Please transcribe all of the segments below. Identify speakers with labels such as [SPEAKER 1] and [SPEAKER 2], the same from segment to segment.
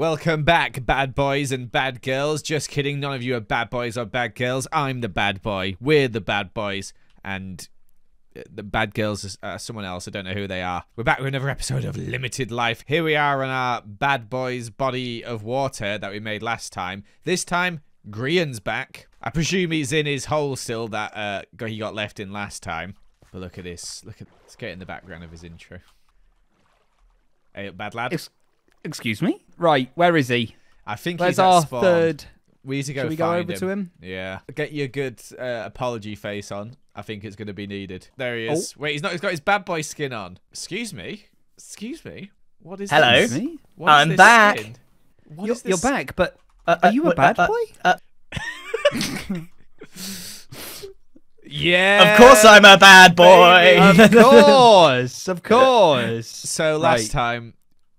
[SPEAKER 1] Welcome back, bad boys and bad girls. Just kidding, none of you are bad boys or bad girls. I'm the bad boy. We're the bad boys. And uh, the bad girls uh, someone else. I don't know who they are. We're back with another episode of Limited Life. Here we are on our bad boys body of water that we made last time. This time, Grian's back. I presume he's in his hole still that uh, he got left in last time. But look at this. Look at let's get in the background of his intro. Hey, bad lad.
[SPEAKER 2] Ex- excuse me. Right, where is he?
[SPEAKER 1] I think
[SPEAKER 2] Where's
[SPEAKER 1] he's at
[SPEAKER 2] our
[SPEAKER 1] spawn.
[SPEAKER 2] third?
[SPEAKER 1] We need to go
[SPEAKER 2] Should we go
[SPEAKER 1] find
[SPEAKER 2] over to him?
[SPEAKER 1] Yeah. Get your good uh, apology face on. I think it's going to be needed. There he is. Wait, he's not. He's got his bad boy skin on. Excuse me. Excuse me. What is
[SPEAKER 3] Hello?
[SPEAKER 1] this?
[SPEAKER 2] Me?
[SPEAKER 1] What is
[SPEAKER 3] I'm
[SPEAKER 1] this
[SPEAKER 3] back.
[SPEAKER 1] skin? What
[SPEAKER 2] You're,
[SPEAKER 1] is
[SPEAKER 2] you're back, but
[SPEAKER 3] Uh,
[SPEAKER 2] are
[SPEAKER 3] uh,
[SPEAKER 2] you a
[SPEAKER 3] uh,
[SPEAKER 2] bad
[SPEAKER 3] uh,
[SPEAKER 2] boy?
[SPEAKER 3] uh,
[SPEAKER 1] Yeah.
[SPEAKER 3] of course I'm a bad boy.
[SPEAKER 2] of course, of course.
[SPEAKER 1] So last
[SPEAKER 2] Right.
[SPEAKER 1] time,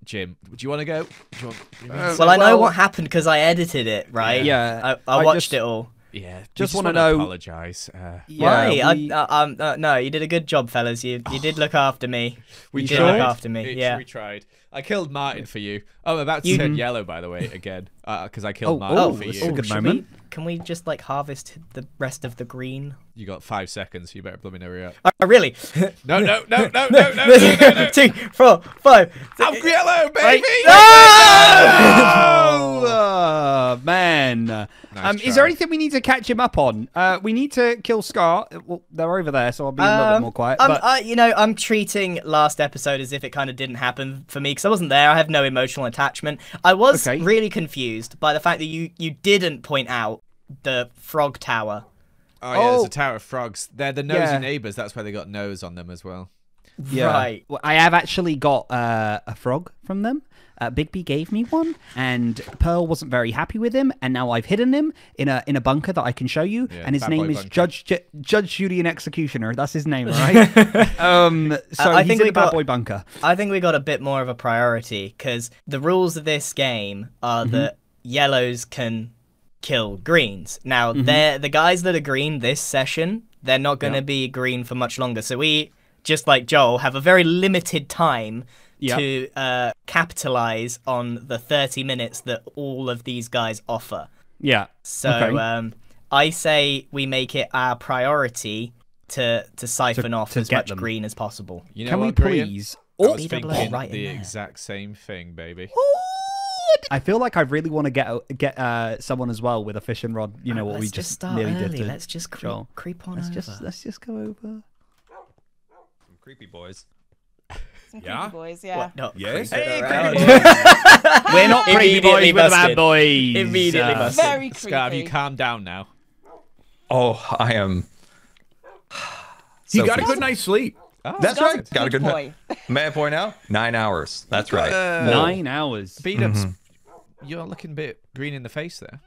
[SPEAKER 1] Jim, do you want to go? Do want, do want-
[SPEAKER 3] well, I know
[SPEAKER 2] Well-
[SPEAKER 3] what happened because I edited it, right?
[SPEAKER 2] Yeah,
[SPEAKER 3] I, I
[SPEAKER 2] I
[SPEAKER 3] watched
[SPEAKER 2] just-
[SPEAKER 3] it all.
[SPEAKER 1] yeah. we
[SPEAKER 2] just
[SPEAKER 1] want
[SPEAKER 2] wanna
[SPEAKER 1] to
[SPEAKER 2] know-
[SPEAKER 1] Apologize. Uh,
[SPEAKER 2] Yeah,
[SPEAKER 3] Why?
[SPEAKER 2] we-
[SPEAKER 3] I, I, um, uh, no, you did a good job, fellas. You you did look after me.
[SPEAKER 1] we
[SPEAKER 3] you did
[SPEAKER 1] tried.
[SPEAKER 3] look after me.
[SPEAKER 1] It-
[SPEAKER 3] yeah.
[SPEAKER 1] We tried. I killed Martyn for you. Oh, I'm about to
[SPEAKER 3] You-
[SPEAKER 1] turn yellow, by the way, again, because I killed
[SPEAKER 2] Oh,
[SPEAKER 1] Martyn
[SPEAKER 2] oh,
[SPEAKER 1] for
[SPEAKER 2] it's
[SPEAKER 1] you.
[SPEAKER 2] a good
[SPEAKER 3] should
[SPEAKER 2] moment.
[SPEAKER 3] We, can we just like harvest the rest of the green?
[SPEAKER 1] You got five seconds. You better blooming hurry up.
[SPEAKER 3] Oh, really?
[SPEAKER 1] No, no, no, no, no, no, no, no, no.
[SPEAKER 3] Two, four, five.
[SPEAKER 1] I'm yellow, baby.
[SPEAKER 2] No! Oh, man. um, is there anything we need to catch him up on? Uh, we need to kill Scar. Well, they're over there, so I'll be a little bit
[SPEAKER 3] Um,
[SPEAKER 2] more quiet.
[SPEAKER 3] I'm,
[SPEAKER 2] but
[SPEAKER 3] I, you know, I'm treating last episode as if it kind of didn't happen for me because I wasn't there. I have no emotional attachment. I was
[SPEAKER 2] Okay.
[SPEAKER 3] really confused by the fact that you you didn't point out the frog tower.
[SPEAKER 1] Oh, yeah, there's
[SPEAKER 2] Oh.
[SPEAKER 1] a tower of frogs. They're the nosy
[SPEAKER 2] Yeah.
[SPEAKER 1] neighbours. That's why they got nose on them as well.
[SPEAKER 2] yeah.
[SPEAKER 3] Right.
[SPEAKER 2] Well, I have actually got uh, a frog from them. Uh, Bigby gave me one, and Pearl wasn't very happy with him. And now I've hidden him in a in a bunker that I can show you.
[SPEAKER 1] Yeah,
[SPEAKER 2] and his name is
[SPEAKER 1] bunker.
[SPEAKER 2] Judge Ju- Judge Judy and Executioner. That's his name, right? um, so
[SPEAKER 3] I
[SPEAKER 2] he's
[SPEAKER 3] think
[SPEAKER 2] in
[SPEAKER 3] we
[SPEAKER 2] a bad
[SPEAKER 3] got-
[SPEAKER 2] boy bunker.
[SPEAKER 3] I think we got a bit more of a priority because the rules of this game are
[SPEAKER 2] Mm-hmm.
[SPEAKER 3] that yellows can kill greens. Now,
[SPEAKER 2] Mm-hmm.
[SPEAKER 3] they're the guys that are green this session. They're not going to
[SPEAKER 2] Yeah.
[SPEAKER 3] be green for much longer. So we, just like Joel, have a very limited time
[SPEAKER 2] Yeah.
[SPEAKER 3] to uh, capitalize on the 30 minutes that all of these guys offer.
[SPEAKER 2] Yeah.
[SPEAKER 3] So
[SPEAKER 2] Okay.
[SPEAKER 3] um, I say we make it our priority to to siphon off
[SPEAKER 2] to
[SPEAKER 3] as much
[SPEAKER 2] them.
[SPEAKER 3] green as possible.
[SPEAKER 1] You know
[SPEAKER 2] Can we
[SPEAKER 1] what, Grian?
[SPEAKER 2] please?
[SPEAKER 1] I
[SPEAKER 2] Oh,
[SPEAKER 1] was
[SPEAKER 3] BWO
[SPEAKER 1] thinking
[SPEAKER 3] right in
[SPEAKER 1] the
[SPEAKER 3] there.
[SPEAKER 1] exact same thing, baby.
[SPEAKER 2] I feel like I really want to get get uh, someone as well with a fishing rod. You know what
[SPEAKER 3] Let's
[SPEAKER 2] we
[SPEAKER 3] just
[SPEAKER 2] just,
[SPEAKER 3] start
[SPEAKER 2] nearly
[SPEAKER 3] early.
[SPEAKER 2] did. To
[SPEAKER 3] Let's just creep,
[SPEAKER 2] Joel.
[SPEAKER 3] creep on
[SPEAKER 2] let's
[SPEAKER 3] over.
[SPEAKER 2] just let's just go over.
[SPEAKER 4] Some Creepy boys.
[SPEAKER 5] Some
[SPEAKER 4] Yeah?
[SPEAKER 5] creepy boys, yeah.
[SPEAKER 3] Not
[SPEAKER 4] Yes?
[SPEAKER 3] creeping
[SPEAKER 4] Hey, creepy boys.
[SPEAKER 2] We're not creepy boys,
[SPEAKER 3] Immediately
[SPEAKER 2] we're the bad boys.
[SPEAKER 3] Immediately
[SPEAKER 2] Uh,
[SPEAKER 3] busted.
[SPEAKER 5] Very creepy.
[SPEAKER 1] Scar, you calm down now.
[SPEAKER 4] Oh, I am.
[SPEAKER 5] He
[SPEAKER 4] so
[SPEAKER 5] got a good night's sleep.
[SPEAKER 1] Oh,
[SPEAKER 4] That's
[SPEAKER 5] Scar's
[SPEAKER 4] right. Got a good
[SPEAKER 5] boy.
[SPEAKER 4] May I point out? Nine hours. That's right.
[SPEAKER 2] Nine hours.
[SPEAKER 1] Beat ups. You're looking a bit green in the face there.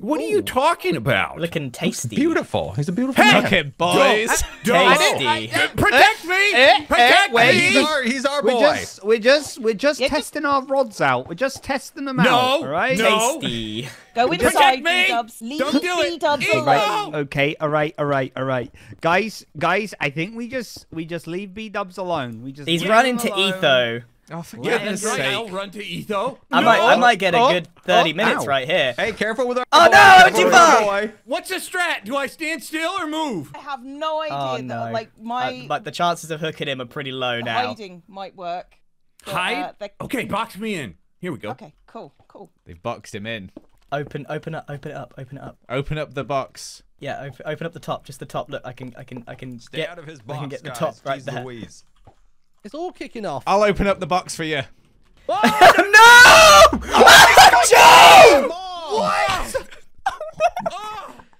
[SPEAKER 5] What are you talking about?
[SPEAKER 3] Looking tasty.
[SPEAKER 4] Beautiful. He's a beautiful
[SPEAKER 5] Hey!
[SPEAKER 4] man.
[SPEAKER 1] Look at boys.
[SPEAKER 3] Tasty.
[SPEAKER 5] Protect me!
[SPEAKER 2] eh,
[SPEAKER 5] Protect
[SPEAKER 2] wait.
[SPEAKER 4] He's our, he's our
[SPEAKER 2] We're
[SPEAKER 4] boy.
[SPEAKER 2] just we're just we're just
[SPEAKER 5] Yeah, just-
[SPEAKER 2] testing our rods out. We're just testing them
[SPEAKER 5] No,
[SPEAKER 2] out. all right?
[SPEAKER 5] no.
[SPEAKER 3] Tasty.
[SPEAKER 5] Go inside, Protect me! B-dubs. Leave
[SPEAKER 2] Don't do it.
[SPEAKER 5] B-dubs
[SPEAKER 2] All
[SPEAKER 5] alone.
[SPEAKER 2] Okay. All right. All right. All right. Guys. Guys. I think we just we just leave B Dubs alone. We just
[SPEAKER 3] He's
[SPEAKER 2] leave
[SPEAKER 3] running to. Etho.
[SPEAKER 1] Oh, for
[SPEAKER 5] Yeah,
[SPEAKER 1] goodness
[SPEAKER 5] that's right. I'll run to Etho.
[SPEAKER 3] I might, I might get a
[SPEAKER 2] Oh,
[SPEAKER 3] good 30
[SPEAKER 2] oh,
[SPEAKER 3] minutes
[SPEAKER 2] ow.
[SPEAKER 3] right here.
[SPEAKER 4] Hey, careful with our.
[SPEAKER 3] Oh, no,
[SPEAKER 4] Careful
[SPEAKER 3] too far.
[SPEAKER 5] What's the strat? Do I stand still or move? I have no idea.
[SPEAKER 3] Oh
[SPEAKER 5] that. Like, my
[SPEAKER 3] Uh, but the chances of hooking him are pretty low now.
[SPEAKER 5] hiding might work. But, uh.
[SPEAKER 3] Oh.
[SPEAKER 5] the- Okay, box me in. Here we go. Okay, cool, cool.
[SPEAKER 1] They've boxed him in.
[SPEAKER 3] Open, open up, open it up, open it up.
[SPEAKER 1] Open up the box.
[SPEAKER 3] Yeah, open, open up the top, just the top. Look, I can, I can, I can
[SPEAKER 4] Stay
[SPEAKER 3] get
[SPEAKER 4] out of his
[SPEAKER 3] I
[SPEAKER 4] box,
[SPEAKER 3] can get the
[SPEAKER 4] guys.
[SPEAKER 3] top right
[SPEAKER 4] Jeez
[SPEAKER 3] there.
[SPEAKER 4] Louise.
[SPEAKER 6] It's all kicking off.
[SPEAKER 1] I'll open up the box for you.
[SPEAKER 3] no! Oh, Joe!
[SPEAKER 4] What?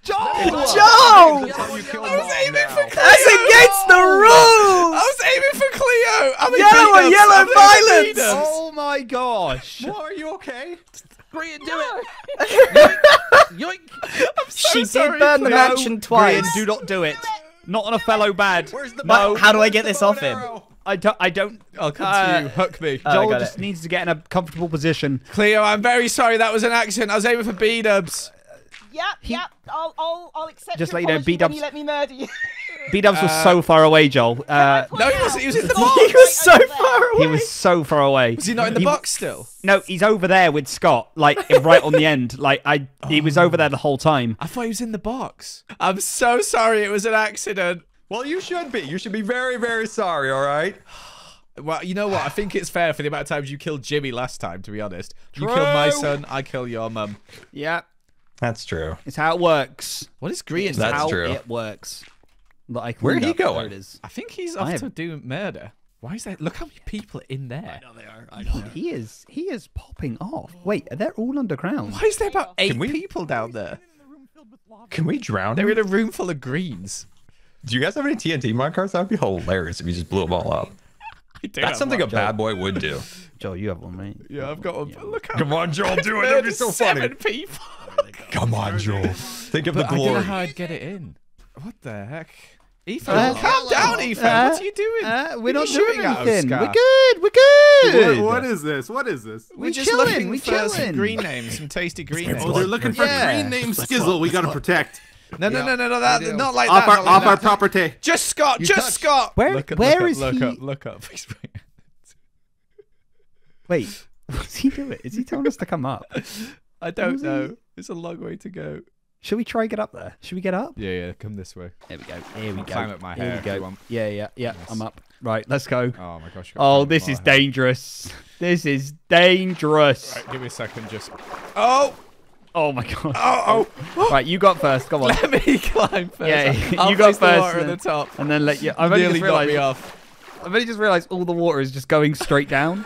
[SPEAKER 3] Joe!
[SPEAKER 4] You killed mom now.
[SPEAKER 3] That's against the rules.
[SPEAKER 1] I was aiming for Cleo. I'm
[SPEAKER 3] Yellow and yellow
[SPEAKER 1] I'm
[SPEAKER 3] violence.
[SPEAKER 2] Oh my gosh.
[SPEAKER 4] Well, are you okay?
[SPEAKER 6] Grian, do it. Yoink.
[SPEAKER 3] she
[SPEAKER 1] sorry,
[SPEAKER 3] did burn the mansion twice.
[SPEAKER 2] Grian, do not do it. Not on a fellow bad.
[SPEAKER 4] Where's the
[SPEAKER 3] But how do I get this off
[SPEAKER 4] and
[SPEAKER 3] him?
[SPEAKER 4] Arrow?
[SPEAKER 2] I don't. I don't.
[SPEAKER 1] I'll come
[SPEAKER 2] Uh,
[SPEAKER 1] to you. Hook me.
[SPEAKER 3] I
[SPEAKER 2] Joel
[SPEAKER 3] got
[SPEAKER 2] just
[SPEAKER 3] it.
[SPEAKER 2] needs to get in a comfortable position.
[SPEAKER 1] Cleo, I'm very sorry. That was an accident. I was aiming for B dubs.
[SPEAKER 5] Yep, yep. I'll, I'll, I'll accept
[SPEAKER 2] Just
[SPEAKER 5] your
[SPEAKER 2] let you know, B-dubs-
[SPEAKER 5] you let me murder you.
[SPEAKER 2] B Dubs was so far away, Joel. Uh,
[SPEAKER 1] No, he wasn't. He was in the
[SPEAKER 3] he
[SPEAKER 1] box.
[SPEAKER 3] was so far away.
[SPEAKER 2] he was so far away.
[SPEAKER 1] Was he not in the box still?
[SPEAKER 2] No, he's over there with Scott, like right on the end. Like I, he was over there the whole time.
[SPEAKER 1] I thought he was in the box. I'm so sorry. It was an accident.
[SPEAKER 4] Well, you should be. You should be very, very sorry, all right?
[SPEAKER 1] Well, you know what? I think it's fair for the amount of times you killed Jimmy last time. To be honest, you killed my son. I kill your mum.
[SPEAKER 2] Yeah,
[SPEAKER 4] That's true.
[SPEAKER 2] it's how it works.
[SPEAKER 1] What is Green?
[SPEAKER 2] It's
[SPEAKER 4] That's
[SPEAKER 2] how
[SPEAKER 4] true.
[SPEAKER 2] it works. Like I
[SPEAKER 4] Where
[SPEAKER 2] cleaned
[SPEAKER 4] he
[SPEAKER 2] up. There
[SPEAKER 4] going?
[SPEAKER 2] it is.
[SPEAKER 1] I think he's
[SPEAKER 2] I
[SPEAKER 1] off
[SPEAKER 2] have-
[SPEAKER 1] to do murder. Why is that? Look how many people are in there.
[SPEAKER 6] they are. I know.
[SPEAKER 2] He is. He is popping off. Wait, are they're all underground.
[SPEAKER 1] Why is there about eight
[SPEAKER 4] we-
[SPEAKER 1] people down there?
[SPEAKER 4] Can we drown
[SPEAKER 1] They're
[SPEAKER 4] him?
[SPEAKER 1] in a room full of greens.
[SPEAKER 4] Do you guys have any TNT minecarts? That would be hilarious if you just blew them all up. That's something
[SPEAKER 1] one.
[SPEAKER 4] a bad boy would do.
[SPEAKER 2] Joel, you have one, mate.
[SPEAKER 1] Yeah, I've got one. but Look how
[SPEAKER 4] Come on, Joel, do it. That'd be so
[SPEAKER 1] seven
[SPEAKER 4] funny.
[SPEAKER 1] people.
[SPEAKER 4] Come on, Joel. Think of the
[SPEAKER 1] But I don't know how I'd get it in. What the heck? Ethan,
[SPEAKER 2] Uh,
[SPEAKER 1] calm down, Ethan.
[SPEAKER 2] uh,
[SPEAKER 1] what are you doing?
[SPEAKER 2] Uh, we're
[SPEAKER 1] What
[SPEAKER 2] not doing
[SPEAKER 1] shooting at us,
[SPEAKER 2] anything.
[SPEAKER 1] Scar?
[SPEAKER 2] We're good. We're good.
[SPEAKER 7] What, what is this? What is this?
[SPEAKER 1] We're
[SPEAKER 2] we
[SPEAKER 1] just
[SPEAKER 2] chilling,
[SPEAKER 1] looking
[SPEAKER 2] we
[SPEAKER 1] for some green names, some tasty green names.
[SPEAKER 7] Oh, they're looking for
[SPEAKER 2] Yeah.
[SPEAKER 7] green name Skizzle. We gotta protect.
[SPEAKER 1] No, no, no, no, no, that, not like
[SPEAKER 7] Off
[SPEAKER 1] that.
[SPEAKER 7] our
[SPEAKER 1] not like
[SPEAKER 7] off our
[SPEAKER 1] that.
[SPEAKER 7] property.
[SPEAKER 1] Just Scott, just
[SPEAKER 8] touched-
[SPEAKER 1] Scott.
[SPEAKER 2] Where-
[SPEAKER 1] Look, up,
[SPEAKER 2] where
[SPEAKER 1] look
[SPEAKER 2] is
[SPEAKER 1] up, look
[SPEAKER 2] he?
[SPEAKER 1] up, look up.
[SPEAKER 2] Wait, what's he doing? Is he telling us to come up?
[SPEAKER 1] I don't
[SPEAKER 2] Who's he?
[SPEAKER 1] know. It's a long way to go.
[SPEAKER 2] Should we try to get up there? Should we get up?
[SPEAKER 1] Yeah, yeah, come this way.
[SPEAKER 2] There we go. Here we
[SPEAKER 1] I'll
[SPEAKER 2] go.
[SPEAKER 1] climb up my hair.
[SPEAKER 2] Here
[SPEAKER 1] we
[SPEAKER 2] go. Yeah, yeah, yeah.
[SPEAKER 1] Yes.
[SPEAKER 2] I'm up. Right, let's go.
[SPEAKER 1] Oh my gosh.
[SPEAKER 2] Oh, this is dangerous. This is dangerous.
[SPEAKER 1] Right, give me a second, just. Oh,
[SPEAKER 2] Oh my god.
[SPEAKER 1] oh, oh.
[SPEAKER 2] Right, you got first. Come on.
[SPEAKER 1] Let me climb first.
[SPEAKER 2] Yeah,
[SPEAKER 1] I'll
[SPEAKER 2] you got
[SPEAKER 1] the
[SPEAKER 2] first,
[SPEAKER 1] water at
[SPEAKER 2] then.
[SPEAKER 1] the top.
[SPEAKER 2] And then let you. I've only
[SPEAKER 1] Nearly
[SPEAKER 2] just
[SPEAKER 1] knocked me
[SPEAKER 2] realized.
[SPEAKER 1] off.
[SPEAKER 2] I've only just realized all the water is just going straight down.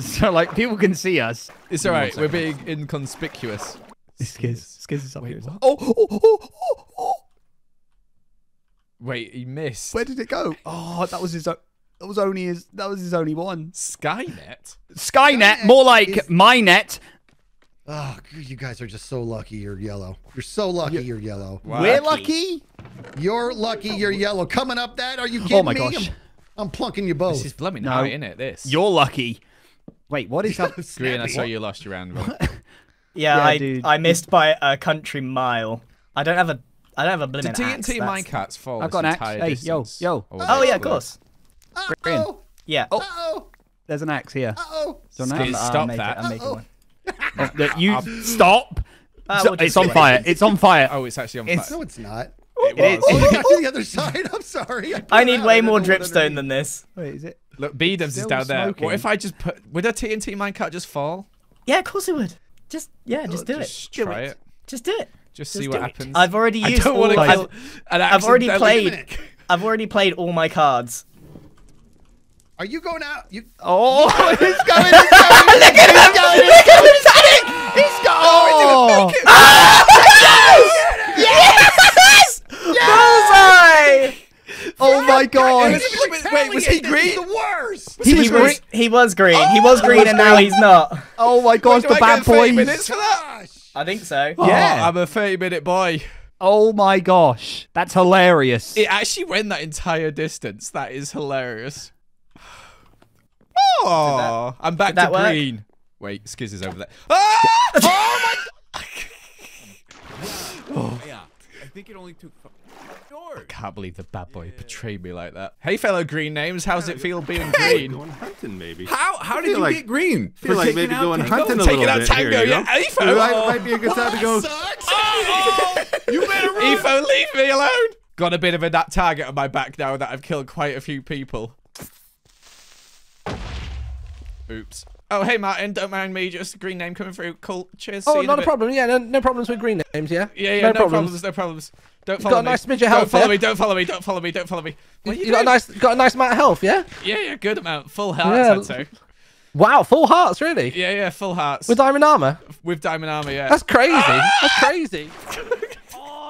[SPEAKER 2] so like people can see us.
[SPEAKER 1] It's
[SPEAKER 2] Give me one
[SPEAKER 1] alright. We're being inconspicuous.
[SPEAKER 2] Skiz, Skiz is up
[SPEAKER 1] Wait,
[SPEAKER 2] here. as
[SPEAKER 1] what?
[SPEAKER 2] well. Oh, oh, oh, oh, oh.
[SPEAKER 1] Wait, he missed.
[SPEAKER 2] Where did it go? Oh, that was his. That was only his. That was his only one.
[SPEAKER 1] Skynet.
[SPEAKER 2] Skynet, more like
[SPEAKER 8] is-
[SPEAKER 2] my net.
[SPEAKER 8] Oh, you guys are just so lucky you're yellow. You're so lucky you're yellow.
[SPEAKER 2] We're lucky.
[SPEAKER 8] You're lucky you're yellow. Coming up that? Are you oh kidding me?
[SPEAKER 2] Oh my
[SPEAKER 8] me?
[SPEAKER 2] gosh.
[SPEAKER 8] I'm, I'm plunking you both.
[SPEAKER 1] This is blooming
[SPEAKER 2] No.
[SPEAKER 1] high, isn't it? This.
[SPEAKER 2] You're lucky. Wait, what is up?
[SPEAKER 1] Grian, I saw you lost your round.
[SPEAKER 3] Yeah,
[SPEAKER 2] Yeah,
[SPEAKER 3] I
[SPEAKER 2] dude.
[SPEAKER 3] I missed by a country mile. I don't have a I don't have a
[SPEAKER 1] Do
[SPEAKER 3] blimmin' axe.
[SPEAKER 1] TNT
[SPEAKER 3] that's-
[SPEAKER 1] minecarts fall
[SPEAKER 2] I've got an axe. Hey, yo,
[SPEAKER 1] distance?
[SPEAKER 2] yo.
[SPEAKER 1] Oh, or will
[SPEAKER 3] Oh yeah, of course.
[SPEAKER 8] Uh-oh.
[SPEAKER 3] Yeah.
[SPEAKER 2] Oh.
[SPEAKER 8] Uh-oh.
[SPEAKER 2] There's an axe here.
[SPEAKER 8] Uh-oh.
[SPEAKER 2] Do you want an
[SPEAKER 1] Please
[SPEAKER 2] axe?
[SPEAKER 3] I'll
[SPEAKER 1] stop that.
[SPEAKER 3] I'm making one.
[SPEAKER 2] That you stop.
[SPEAKER 3] Uh, we'll
[SPEAKER 2] it's on
[SPEAKER 3] do
[SPEAKER 2] fire. It's on fire.
[SPEAKER 1] Oh, it's actually on
[SPEAKER 2] It's-
[SPEAKER 1] fire.
[SPEAKER 8] No, it's not.
[SPEAKER 1] It
[SPEAKER 2] It
[SPEAKER 1] was.
[SPEAKER 2] is.
[SPEAKER 8] Oh, back to the other side. I'm sorry. put
[SPEAKER 3] I need way
[SPEAKER 8] didn't
[SPEAKER 3] more dripstone than this.
[SPEAKER 2] Wait, is it?
[SPEAKER 1] Look, Beadums is
[SPEAKER 2] Still
[SPEAKER 1] down there.
[SPEAKER 2] smoking.
[SPEAKER 1] What if I just put? Would a TNT minecart just fall?
[SPEAKER 3] Yeah, of course it would. Just yeah, just do it.
[SPEAKER 1] Just try it.
[SPEAKER 3] Just do it.
[SPEAKER 1] Just,
[SPEAKER 3] Just
[SPEAKER 1] see
[SPEAKER 3] do
[SPEAKER 1] what
[SPEAKER 3] it.
[SPEAKER 1] happens.
[SPEAKER 3] I've already
[SPEAKER 1] I
[SPEAKER 3] used
[SPEAKER 1] don't
[SPEAKER 3] all
[SPEAKER 1] want to
[SPEAKER 3] my-
[SPEAKER 1] kill an
[SPEAKER 3] I've already played. I've already played all my cards.
[SPEAKER 8] Are you going out? You.
[SPEAKER 2] Oh, he's going. He's going. Look at him. He's going. He's going. He's got it. He's got. Oh,
[SPEAKER 3] Bullseye!
[SPEAKER 2] oh my god.
[SPEAKER 1] Wait, was he green?
[SPEAKER 8] The worst.
[SPEAKER 2] He was
[SPEAKER 3] He
[SPEAKER 2] green.
[SPEAKER 3] was he was green. He was oh. green and now he's not.
[SPEAKER 2] Oh my gosh,
[SPEAKER 1] Do
[SPEAKER 2] the
[SPEAKER 1] I
[SPEAKER 2] bad
[SPEAKER 1] get 30
[SPEAKER 2] boys.
[SPEAKER 1] minutes for that?
[SPEAKER 3] I think so. Oh.
[SPEAKER 2] Yeah.
[SPEAKER 1] Oh, I'm a 30 minute boy.
[SPEAKER 2] Oh my gosh, that's hilarious.
[SPEAKER 1] It actually went that entire distance. That is hilarious. Oh, I'm back to
[SPEAKER 3] work?
[SPEAKER 1] green. Wait, Skiz is over there. Ah! oh my!
[SPEAKER 5] Yeah. I think it only took. George.
[SPEAKER 1] Can't believe the bad boy betrayed me like that. Hey, fellow green names, how's it feel being
[SPEAKER 7] Hey,
[SPEAKER 1] green?
[SPEAKER 7] going hunting maybe.
[SPEAKER 5] How how did you
[SPEAKER 7] like-
[SPEAKER 5] get green?
[SPEAKER 7] feel like maybe going
[SPEAKER 5] Tango?
[SPEAKER 7] hunting a
[SPEAKER 1] Taking
[SPEAKER 7] little
[SPEAKER 1] out
[SPEAKER 7] bit.
[SPEAKER 1] Tango,
[SPEAKER 7] Here you
[SPEAKER 1] yeah.
[SPEAKER 7] go.
[SPEAKER 1] Etho.
[SPEAKER 7] Might, might be a good time to go.
[SPEAKER 8] Sucks.
[SPEAKER 5] Oh, you better run.
[SPEAKER 1] Efo, leave me alone! Got a bit of a that target on my back now that I've killed quite a few people. Oops. Oh, hey Martyn, don't mind me, just green name coming through. Cool. Cheers.
[SPEAKER 6] Oh, not a
[SPEAKER 1] bit.
[SPEAKER 6] problem. Yeah, no, no problems with green names. Yeah.
[SPEAKER 1] Yeah, yeah,
[SPEAKER 6] no,
[SPEAKER 1] no,
[SPEAKER 6] problems.
[SPEAKER 1] problems. no problems. Don't
[SPEAKER 6] You've
[SPEAKER 1] follow
[SPEAKER 6] got a
[SPEAKER 1] me.
[SPEAKER 6] nice midge of health.
[SPEAKER 1] Don't follow
[SPEAKER 6] yeah?
[SPEAKER 1] me, don't follow me, don't follow me, don't follow me. What you
[SPEAKER 6] You got a nice, got a nice amount of health. Yeah.
[SPEAKER 1] Yeah, yeah, good amount. Full hearts,
[SPEAKER 6] Yeah.
[SPEAKER 1] I'd say.
[SPEAKER 6] Wow, full hearts, really.
[SPEAKER 1] Yeah, yeah, full hearts.
[SPEAKER 6] With diamond armor.
[SPEAKER 1] With diamond armor, yeah.
[SPEAKER 6] That's crazy. That's crazy.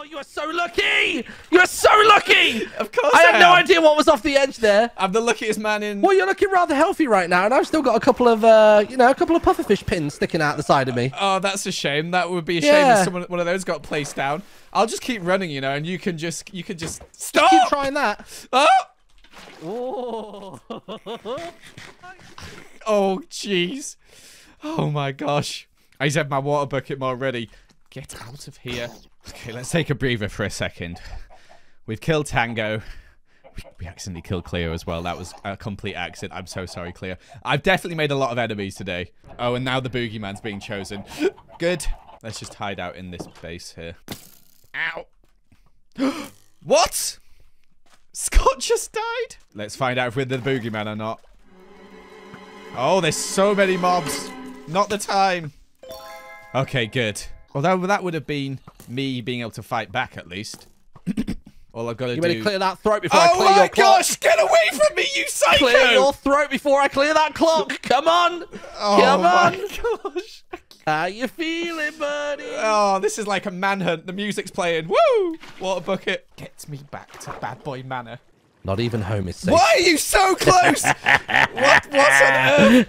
[SPEAKER 6] oh, you are so lucky. You are so lucky.
[SPEAKER 1] of course
[SPEAKER 6] I had no idea what was off the edge there.
[SPEAKER 1] I'm the luckiest man in.
[SPEAKER 6] Well, you're looking rather healthy right now, and I've still got a couple of, uh, you know, a couple of pufferfish pins sticking out the side of me.
[SPEAKER 1] Oh, that's a shame. That would be a shame
[SPEAKER 6] Yeah.
[SPEAKER 1] if someone one of those got placed down. I'll just keep running, you know, and you can just you can just stop.
[SPEAKER 6] Keep trying that.
[SPEAKER 1] Oh,
[SPEAKER 6] Oh.
[SPEAKER 1] oh, jeez. Oh my gosh. I just have my water bucket more ready. Get out of here. Okay, let's take a breather for a second. We've killed Tango. We, accidentally killed Cleo as well. That was a complete accident. I'm so sorry, Cleo. I've definitely made a lot of enemies today. Oh, and now the boogeyman's being chosen. Good. Let's just hide out in this base here. Ow. what? Scott just died? Let's find out if we're the boogeyman or not. Oh, there's so many mobs. Not the time. Okay, good. Well, that, that would have been me being able to fight back at least. All I've got to
[SPEAKER 6] You
[SPEAKER 1] do...
[SPEAKER 6] better clear that throat before I
[SPEAKER 1] Oh
[SPEAKER 6] clear
[SPEAKER 1] my
[SPEAKER 6] your clock.
[SPEAKER 1] gosh! Get away from me, you psycho!
[SPEAKER 6] Clear your throat before I clear that clock. Come on.
[SPEAKER 1] oh
[SPEAKER 6] Come
[SPEAKER 1] my
[SPEAKER 6] on.
[SPEAKER 1] gosh!
[SPEAKER 6] How you feeling, buddy?
[SPEAKER 1] Oh, this is like a manhunt. The music's playing. Woo! Water bucket gets me back to Bad Boy Manor.
[SPEAKER 6] Not even home is safe.
[SPEAKER 1] Why are you so close? what? What's on earth?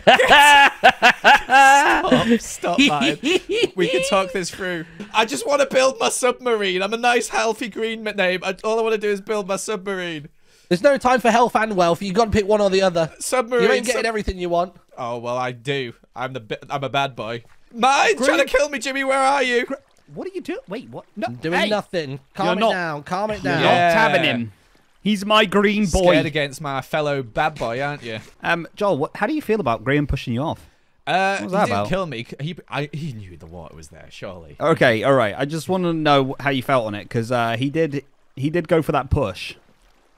[SPEAKER 1] Stop, stop, Martyn. We can talk this through. I just want to build my submarine. I'm a nice, healthy green name. I, all I want to do is build my submarine.
[SPEAKER 6] There's no time for health and wealth. You've got to pick one or the other.
[SPEAKER 1] Submarine.
[SPEAKER 6] You ain't getting
[SPEAKER 1] sub-
[SPEAKER 6] everything you want.
[SPEAKER 1] oh well, I do. I'm the. bi- I'm a bad boy. Mine trying to kill me, Jimmy. Where are you?
[SPEAKER 2] What are you doing? Wait, what? No,
[SPEAKER 6] Doing
[SPEAKER 2] hey,
[SPEAKER 6] nothing. Calm
[SPEAKER 2] You're
[SPEAKER 6] it
[SPEAKER 2] not-
[SPEAKER 6] down. Calm it
[SPEAKER 2] You're
[SPEAKER 6] down.
[SPEAKER 1] Yeah.
[SPEAKER 2] not having him. He's my green boy.
[SPEAKER 1] Scared against my fellow bad boy, aren't you?
[SPEAKER 2] Um, Joel, what, how do you feel about Grian pushing you off?
[SPEAKER 1] Uh,
[SPEAKER 2] What was
[SPEAKER 1] he
[SPEAKER 2] that
[SPEAKER 1] didn't
[SPEAKER 2] about?
[SPEAKER 1] kill me. He, I, he knew the water was there, surely.
[SPEAKER 2] Okay, all right. I just want to know how you felt on it because uh, he did he did go for that push.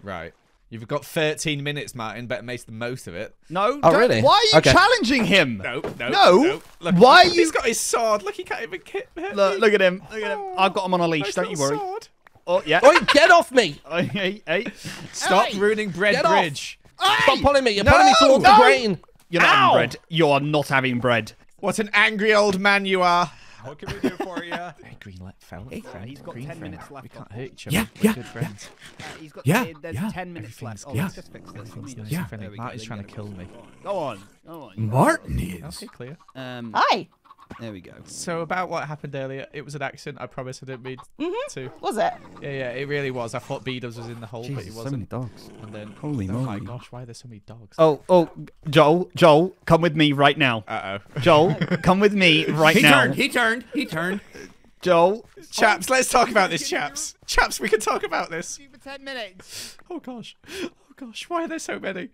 [SPEAKER 1] Right. You've got 13 minutes, Martyn. Better make the most of it.
[SPEAKER 2] No,
[SPEAKER 6] Oh, don't- really?
[SPEAKER 2] Why are you
[SPEAKER 6] Okay.
[SPEAKER 2] challenging him?
[SPEAKER 1] No, no,
[SPEAKER 2] No?
[SPEAKER 1] Look,
[SPEAKER 2] Why
[SPEAKER 1] he's
[SPEAKER 2] you-
[SPEAKER 1] got his sword. Look, he can't even hit hit
[SPEAKER 2] Look, look at him. Look at him. I've got him on a leash.
[SPEAKER 1] Nice
[SPEAKER 2] don't you worry.
[SPEAKER 1] sword.
[SPEAKER 2] Oh yeah.
[SPEAKER 6] Oi, get off me.
[SPEAKER 2] hey, hey.
[SPEAKER 1] Stop
[SPEAKER 2] Hey,
[SPEAKER 1] ruining Bread
[SPEAKER 6] get off.
[SPEAKER 1] Bridge.
[SPEAKER 6] Stop pulling me. You're
[SPEAKER 2] No,
[SPEAKER 6] pulling me towards
[SPEAKER 2] no.
[SPEAKER 6] the grain.
[SPEAKER 2] You're not
[SPEAKER 6] Ow!
[SPEAKER 2] having bread. You're not having bread.
[SPEAKER 1] What an angry old man you are.
[SPEAKER 4] What can we do for you?
[SPEAKER 1] Hey, green light fella.
[SPEAKER 2] Hey,
[SPEAKER 1] friend,
[SPEAKER 2] he's got
[SPEAKER 1] green
[SPEAKER 2] 10
[SPEAKER 1] friend.
[SPEAKER 2] minutes left
[SPEAKER 1] We can't
[SPEAKER 2] on-
[SPEAKER 1] hurt each other.
[SPEAKER 5] Yeah,
[SPEAKER 1] We're
[SPEAKER 5] yeah,
[SPEAKER 1] good friends.
[SPEAKER 2] Uh, he's got.
[SPEAKER 5] Yeah,
[SPEAKER 2] uh, there's
[SPEAKER 5] yeah.
[SPEAKER 2] ten minutes left. Oh,
[SPEAKER 1] yeah.
[SPEAKER 2] let's just fix this. Let me
[SPEAKER 5] Yeah.
[SPEAKER 2] there we Martyn's
[SPEAKER 1] trying to kill me.
[SPEAKER 2] Go on. Go on.
[SPEAKER 5] Martyn is.
[SPEAKER 1] Okay, clear.
[SPEAKER 2] Um,
[SPEAKER 9] Hi.
[SPEAKER 2] There we go.
[SPEAKER 1] So about what happened earlier, it was an accident. I promise I didn't mean
[SPEAKER 2] Mm-hmm.
[SPEAKER 1] to.
[SPEAKER 9] Was it?
[SPEAKER 1] Yeah, yeah, it really was. I thought B-Dubs was in the hole, but he
[SPEAKER 2] wasn't. so many dogs.
[SPEAKER 1] and then,
[SPEAKER 2] Holy
[SPEAKER 1] oh my gosh, why are there so many dogs?
[SPEAKER 2] Oh, oh, Joel, Joel, come with me right now.
[SPEAKER 1] Uh oh.
[SPEAKER 2] Joel, come with me right
[SPEAKER 5] He
[SPEAKER 2] now.
[SPEAKER 5] He turned. He turned. He turned.
[SPEAKER 2] Joel.
[SPEAKER 1] Chaps, let's talk about this, chaps. Chaps, we can talk about this.
[SPEAKER 2] For ten minutes.
[SPEAKER 1] Oh gosh. Oh gosh, why are there so many?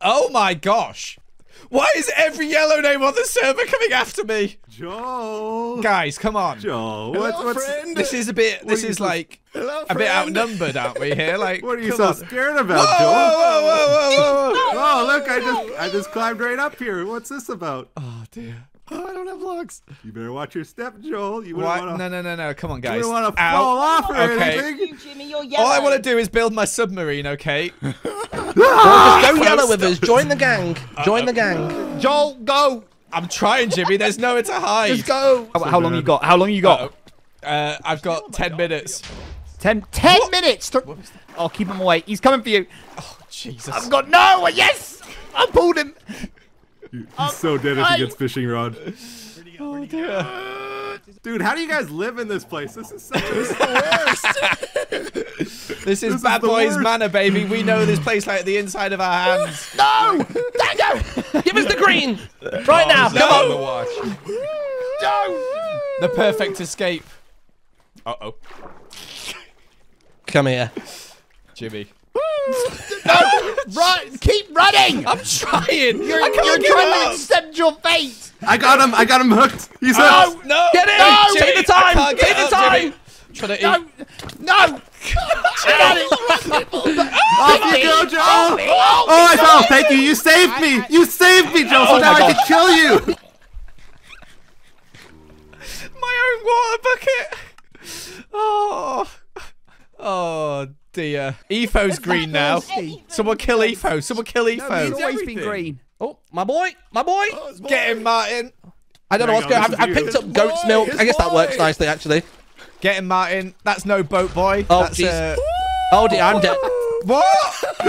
[SPEAKER 1] Oh my gosh. Why is every yellow name on the server coming after me?
[SPEAKER 7] Joel.
[SPEAKER 1] Guys, come on.
[SPEAKER 7] Joel. What's, what's,
[SPEAKER 8] friend.
[SPEAKER 1] This is a bit this is like
[SPEAKER 8] Hello,
[SPEAKER 1] a bit outnumbered, aren't we here? Like
[SPEAKER 7] what are you so
[SPEAKER 1] on.
[SPEAKER 7] scared
[SPEAKER 1] Whoa,
[SPEAKER 7] about,
[SPEAKER 1] whoa,
[SPEAKER 7] Joel?
[SPEAKER 1] whoa, whoa, whoa, whoa, whoa.
[SPEAKER 7] Oh, look, I just I just climbed right up here. What's this about?
[SPEAKER 1] Oh dear.
[SPEAKER 8] Oh, I don't have blocks.
[SPEAKER 7] You better watch your step, Joel. You
[SPEAKER 1] What?
[SPEAKER 7] wouldn't want to
[SPEAKER 1] no, no, no. No. Come on, guys.
[SPEAKER 7] you want to fall off or
[SPEAKER 1] Okay.
[SPEAKER 7] anything.
[SPEAKER 9] You, Jimmy, you're yellow.
[SPEAKER 1] All I want to do is build my submarine, okay?
[SPEAKER 6] Just go yellow with us. Join the gang. Uh, Join the uh, gang.
[SPEAKER 2] Joel, go.
[SPEAKER 1] I'm trying, Jimmy. There's nowhere to hide.
[SPEAKER 2] Let's go. How, how long you got? How long you got?
[SPEAKER 1] Uh-oh. Uh, I've got 10 minutes.
[SPEAKER 2] Ten, ten minutes. To... Oh, keep him away. He's coming for you.
[SPEAKER 1] Oh, Jesus.
[SPEAKER 2] I've got no. Yes. I pulled him.
[SPEAKER 7] He's so dead if he gets fishing rod.
[SPEAKER 1] Oh dear.
[SPEAKER 7] Dude, how do you guys live in this place? This is such a
[SPEAKER 1] This is
[SPEAKER 7] is
[SPEAKER 1] Bad
[SPEAKER 7] the
[SPEAKER 1] Boys
[SPEAKER 7] worst.
[SPEAKER 1] Manor, baby. We know this place like the inside of our hands.
[SPEAKER 2] No. Tango.
[SPEAKER 6] Give us the green. Right now. Come on.
[SPEAKER 4] the watch.
[SPEAKER 1] The perfect escape. Uh oh.
[SPEAKER 6] Come here.
[SPEAKER 1] Jimmy.
[SPEAKER 2] Run. Keep running.
[SPEAKER 1] I'm trying.
[SPEAKER 2] You're,
[SPEAKER 1] I can't
[SPEAKER 2] you're
[SPEAKER 1] give
[SPEAKER 2] trying to accept your fate.
[SPEAKER 7] I got him. I got him hooked. He's oh,
[SPEAKER 1] No,
[SPEAKER 7] hooked.
[SPEAKER 1] no.
[SPEAKER 6] Get in.
[SPEAKER 1] No,
[SPEAKER 6] Take the time.
[SPEAKER 1] I can't get
[SPEAKER 6] Take the
[SPEAKER 1] up,
[SPEAKER 6] time.
[SPEAKER 1] Jimmy. Trying to
[SPEAKER 2] No.
[SPEAKER 1] eat.
[SPEAKER 2] No.
[SPEAKER 7] Off you go, Joel. Oh, I fell. Thank you. You saved me. You saved me, Joel. So
[SPEAKER 6] Oh
[SPEAKER 7] now
[SPEAKER 6] my
[SPEAKER 7] I can kill you.
[SPEAKER 1] My own water bucket. Oh. Oh dear. Etho's green now. Someone kill Etho. Someone kill Efo.
[SPEAKER 2] No, He's
[SPEAKER 1] Etho.
[SPEAKER 2] always been green.
[SPEAKER 6] Oh, my boy. My boy.
[SPEAKER 1] Get him, Martyn.
[SPEAKER 6] I don't know what's
[SPEAKER 7] on,
[SPEAKER 6] going on. I picked
[SPEAKER 7] you.
[SPEAKER 6] up goat's
[SPEAKER 8] boy,
[SPEAKER 6] milk. I guess that works nicely, actually.
[SPEAKER 1] Get him, Martyn. That's no boat boy.
[SPEAKER 6] Oh,
[SPEAKER 1] That's
[SPEAKER 6] jeez.
[SPEAKER 1] uh,
[SPEAKER 6] Oh dear, I'm dead.
[SPEAKER 1] What?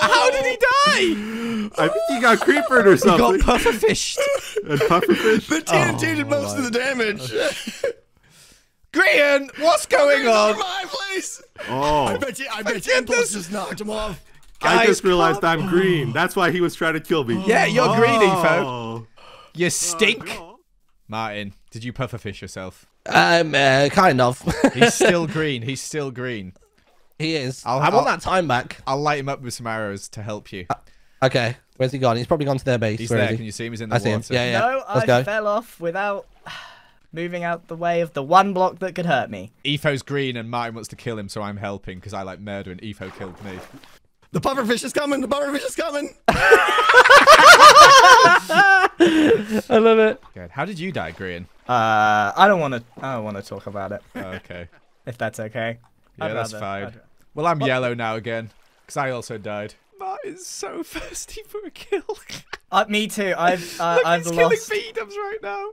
[SPEAKER 1] How did he die?
[SPEAKER 7] I think he got creepered or
[SPEAKER 1] He got
[SPEAKER 7] something.
[SPEAKER 1] pufferfished.
[SPEAKER 7] and pufferfish.
[SPEAKER 8] The TNT did most of the damage.
[SPEAKER 1] Grian, what's going on?
[SPEAKER 8] My place.
[SPEAKER 7] Oh,
[SPEAKER 8] I bet you. I bet you. Impulse just knocked him off.
[SPEAKER 7] I just realized I'm green. That's why he was trying to kill me.
[SPEAKER 1] Yeah, you're green, Etho.
[SPEAKER 7] Oh.
[SPEAKER 1] You stink.
[SPEAKER 7] Joel.
[SPEAKER 1] Martyn, did you pufferfish yourself?
[SPEAKER 6] Um, uh, kind of.
[SPEAKER 1] He's still green. He's still green.
[SPEAKER 6] he is.
[SPEAKER 1] I'll-
[SPEAKER 6] i want
[SPEAKER 1] I'll-
[SPEAKER 6] that time back.
[SPEAKER 1] I'll light him up with some arrows to help you.
[SPEAKER 6] Okay, where's he gone? He's probably gone to their base.
[SPEAKER 1] He's
[SPEAKER 6] Where is
[SPEAKER 1] there.
[SPEAKER 6] he?
[SPEAKER 1] Can you see him? He's in the
[SPEAKER 6] I see him.
[SPEAKER 1] water.
[SPEAKER 6] Yeah, yeah.
[SPEAKER 3] No,
[SPEAKER 6] Let's
[SPEAKER 3] I
[SPEAKER 6] go.
[SPEAKER 3] fell off without moving out the way of the one block that could hurt me.
[SPEAKER 1] Etho's green and Martyn wants to kill him, so I'm helping because I like murder and Etho killed me.
[SPEAKER 8] The pufferfish is coming. The pufferfish is coming.
[SPEAKER 6] I love it.
[SPEAKER 1] Good. How did you die, Grian?
[SPEAKER 3] Uh, I don't want to. I don't want to talk about it.
[SPEAKER 1] Oh, okay.
[SPEAKER 3] If that's okay.
[SPEAKER 1] Yeah,
[SPEAKER 3] I'd
[SPEAKER 1] that's
[SPEAKER 3] rather-
[SPEAKER 1] fine.
[SPEAKER 3] I'd-
[SPEAKER 1] Well, I'm yellow now again because I also died. Martyn's so thirsty for a kill.
[SPEAKER 3] Uh, me too. I've uh,
[SPEAKER 1] Look,
[SPEAKER 3] I've
[SPEAKER 1] he's
[SPEAKER 3] lost.
[SPEAKER 1] killing B-dubs right now.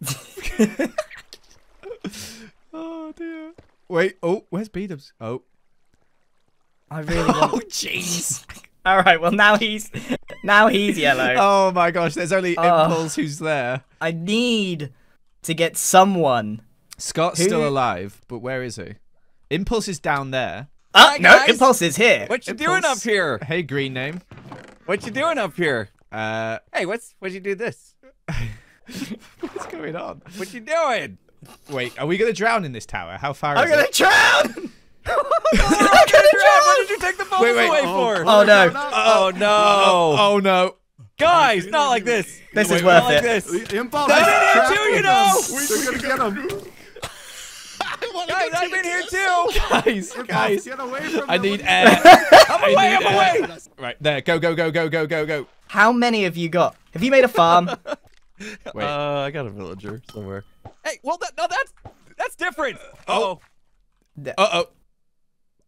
[SPEAKER 1] oh dear. Wait. Oh, where's B-dubs? Oh.
[SPEAKER 3] I really want.
[SPEAKER 1] Oh jeez.
[SPEAKER 3] All right. Well, now he's now he's yellow.
[SPEAKER 1] oh my gosh. There's only
[SPEAKER 3] Oh.
[SPEAKER 1] Impulse who's there.
[SPEAKER 3] I need to get someone.
[SPEAKER 1] Scott's
[SPEAKER 3] Who-
[SPEAKER 1] still alive, but where is he? Impulse is down there.
[SPEAKER 3] Ah, no,
[SPEAKER 9] guys.
[SPEAKER 3] impulse is here.
[SPEAKER 9] What you doing up here?
[SPEAKER 1] Hey, green name.
[SPEAKER 9] What you doing up here?
[SPEAKER 1] Uh,
[SPEAKER 9] Hey, what's what you do this?
[SPEAKER 1] what's going on?
[SPEAKER 9] What are you doing?
[SPEAKER 1] Wait, are we gonna drown in this tower? How far
[SPEAKER 3] I'm
[SPEAKER 1] is
[SPEAKER 3] gonna
[SPEAKER 1] it?
[SPEAKER 3] drown.
[SPEAKER 9] What did you take the bones
[SPEAKER 1] Wait, wait.
[SPEAKER 9] away
[SPEAKER 1] Oh,
[SPEAKER 9] for?
[SPEAKER 3] Oh no,
[SPEAKER 9] Oh no!
[SPEAKER 1] Oh no.
[SPEAKER 9] Guys, not like this.
[SPEAKER 3] this is
[SPEAKER 1] wait,
[SPEAKER 3] worth
[SPEAKER 9] Not like
[SPEAKER 3] it.
[SPEAKER 9] this.
[SPEAKER 7] Impulse.
[SPEAKER 9] I've
[SPEAKER 7] is
[SPEAKER 9] been here too, you know.
[SPEAKER 7] We're gonna get him.
[SPEAKER 9] Guys, I've been here too.
[SPEAKER 1] Guys, guys.
[SPEAKER 7] Get away from
[SPEAKER 1] I need air.
[SPEAKER 9] I'm away. I'm away.
[SPEAKER 1] Right there. Go, go, go, go, go, go, go.
[SPEAKER 3] How many have you got? Have you made a farm?
[SPEAKER 1] Wait.
[SPEAKER 9] Uh, I got a villager somewhere. Hey, well, that, no, that's that's different. Oh,
[SPEAKER 1] uh oh.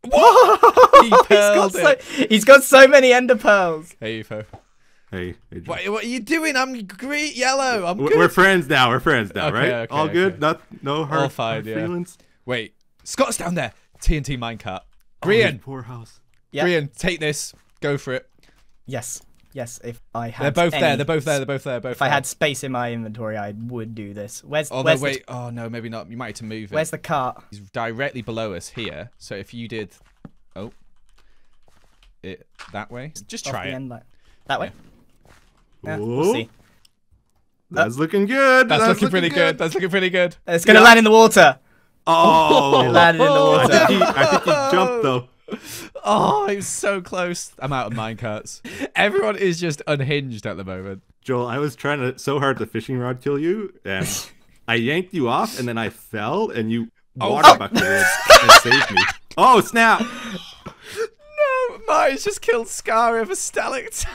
[SPEAKER 3] he's, got so, he's got so many ender pearls.
[SPEAKER 1] Hey, Etho.
[SPEAKER 7] Hey, hey, Joe.
[SPEAKER 1] What, what are you doing? I'm green, yellow. I'm
[SPEAKER 7] We're,
[SPEAKER 1] good.
[SPEAKER 7] we're friends now. We're friends now,
[SPEAKER 1] Okay,
[SPEAKER 7] right?
[SPEAKER 1] okay,
[SPEAKER 7] All good.
[SPEAKER 1] okay.
[SPEAKER 7] Not no hurt.
[SPEAKER 1] All fine,
[SPEAKER 7] hard
[SPEAKER 1] yeah.
[SPEAKER 7] Feelings.
[SPEAKER 1] Wait, Scott's down there. TNT minecart.
[SPEAKER 7] Oh,
[SPEAKER 1] Grian,
[SPEAKER 7] poor house.
[SPEAKER 3] Yeah.
[SPEAKER 1] Grian, take this. Go for it.
[SPEAKER 3] Yes, yes. If I had,
[SPEAKER 1] They're both there. They're both there. They're both there. Both
[SPEAKER 3] If I had space in my inventory, I would do this. Where's
[SPEAKER 1] Oh no!
[SPEAKER 3] where's
[SPEAKER 1] Wait.
[SPEAKER 3] the
[SPEAKER 1] Oh no! Maybe not. You might have to move it.
[SPEAKER 3] where's the cart?
[SPEAKER 1] He's directly below us here. So if you did, oh, it that way. Just try it.
[SPEAKER 3] end, like, that way. Yeah,
[SPEAKER 7] Whoa.
[SPEAKER 3] we'll see.
[SPEAKER 7] That's looking good.
[SPEAKER 1] That's, looking, pretty good. That's looking pretty good.
[SPEAKER 3] It's gonna land in the water.
[SPEAKER 7] Oh,
[SPEAKER 3] It landed in the
[SPEAKER 7] I
[SPEAKER 3] water.
[SPEAKER 7] think, he, I think he jumped though.
[SPEAKER 1] Oh, he was so close. I'm out of minecarts. Everyone is just unhinged at the moment.
[SPEAKER 7] Joel, I was trying to so hard to fishing rod kill you, and I yanked you off, and then I fell, and you oh, water bucketed and saved me. Oh snap!
[SPEAKER 1] No, Martyn's just killed Scar with a stalactite.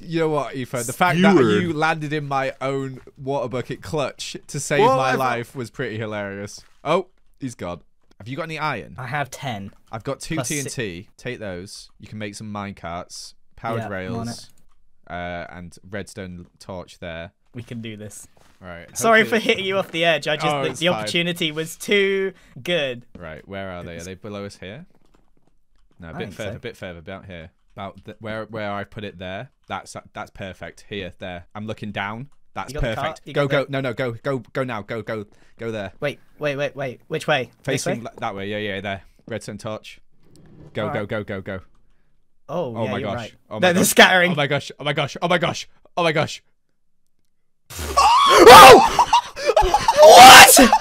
[SPEAKER 1] you know what, Ethan? The fact that you landed in my own water bucket clutch to save
[SPEAKER 7] Well,
[SPEAKER 1] my
[SPEAKER 7] I-
[SPEAKER 1] life was pretty hilarious. Oh, he's gone. Have you got any iron?
[SPEAKER 3] I have ten.
[SPEAKER 1] I've got two
[SPEAKER 3] Plus
[SPEAKER 1] TNT. Take those. You can make some minecarts, powered
[SPEAKER 3] Yeah,
[SPEAKER 1] rails, uh, and redstone torch there.
[SPEAKER 3] We can do this.
[SPEAKER 1] Right.
[SPEAKER 3] Sorry for hitting you off the edge. I just
[SPEAKER 1] Oh,
[SPEAKER 3] the, the opportunity was too good.
[SPEAKER 1] Right, where are they? Are they below us here? No, a
[SPEAKER 3] I
[SPEAKER 1] bit
[SPEAKER 3] think so.
[SPEAKER 1] further, a bit further, about here. About where where I put it there. That's that's perfect. Here, there. I'm looking down. That's
[SPEAKER 3] You got the
[SPEAKER 1] perfect. Go, go.
[SPEAKER 3] the-
[SPEAKER 1] No, no, go, go, go now. Go, go, go there.
[SPEAKER 3] Wait, wait, wait, wait. Which way?
[SPEAKER 1] Facing
[SPEAKER 3] way?
[SPEAKER 1] that way. Yeah, yeah, there. Redstone torch. Go, go,
[SPEAKER 3] Alright.
[SPEAKER 1] go, go, go.
[SPEAKER 3] Oh,
[SPEAKER 1] Oh
[SPEAKER 3] yeah,
[SPEAKER 1] my
[SPEAKER 3] you're
[SPEAKER 1] gosh.
[SPEAKER 3] right.
[SPEAKER 1] Oh my
[SPEAKER 3] they're, they're scattering.
[SPEAKER 1] Oh my gosh. Oh my gosh. Oh my gosh. Oh my gosh.
[SPEAKER 3] What?